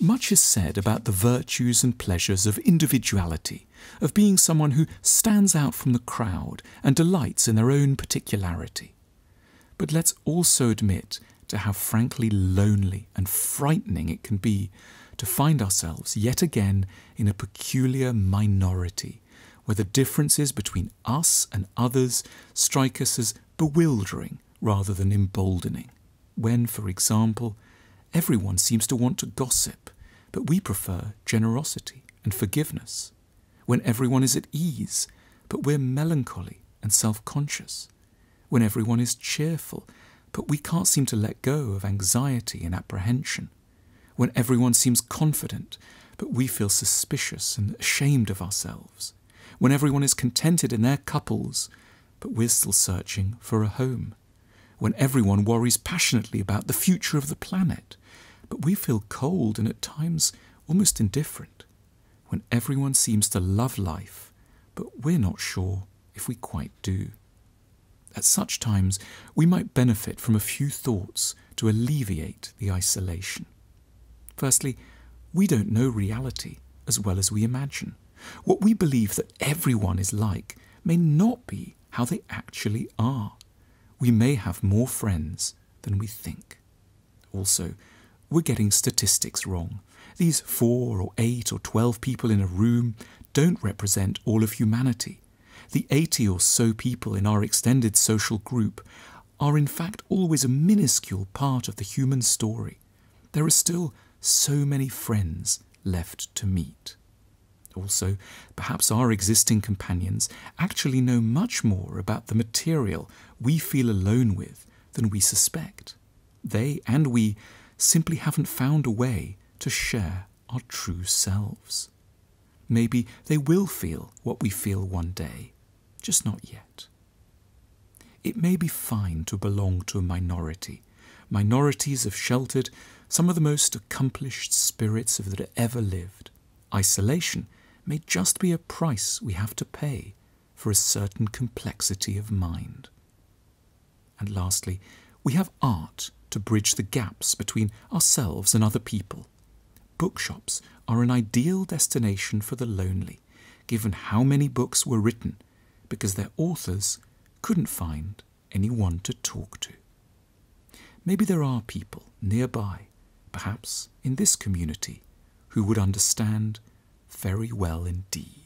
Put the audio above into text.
Much is said about the virtues and pleasures of individuality, of being someone who stands out from the crowd and delights in their own particularity. But let's also admit to how frankly lonely and frightening it can be to find ourselves yet again in a peculiar minority, where the differences between us and others strike us as bewildering rather than emboldening. When, for example, everyone seems to want to gossip, but we prefer generosity and forgiveness. When everyone is at ease, but we're melancholy and self conscious. When everyone is cheerful, but we can't seem to let go of anxiety and apprehension. When everyone seems confident, but we feel suspicious and ashamed of ourselves. When everyone is contented in their couples, but we're still searching for a home. When everyone worries passionately about the future of the planet, but we feel cold and at times almost indifferent. When everyone seems to love life, but we're not sure if we quite do. At such times, we might benefit from a few thoughts to alleviate the isolation. Firstly, we don't know reality as well as we imagine. What we believe that everyone is like may not be how they actually are. We may have more friends than we think. Also, we're getting statistics wrong. These four or eight or twelve people in a room don't represent all of humanity. The 80 or so people in our extended social group are in fact always a minuscule part of the human story. There are still so many friends left to meet. Also, perhaps our existing companions actually know much more about the material we feel alone with than we suspect. They and we simply haven't found a way to share our true selves. Maybe they will feel what we feel one day, just not yet. It may be fine to belong to a minority. Minorities have sheltered some of the most accomplished spirits that ever lived. Isolation may just be a price we have to pay for a certain complexity of mind. And lastly, we have art to bridge the gaps between ourselves and other people. Bookshops are an ideal destination for the lonely, given how many books were written because their authors couldn't find anyone to talk to. Maybe there are people nearby, perhaps in this community, who would understand very well indeed.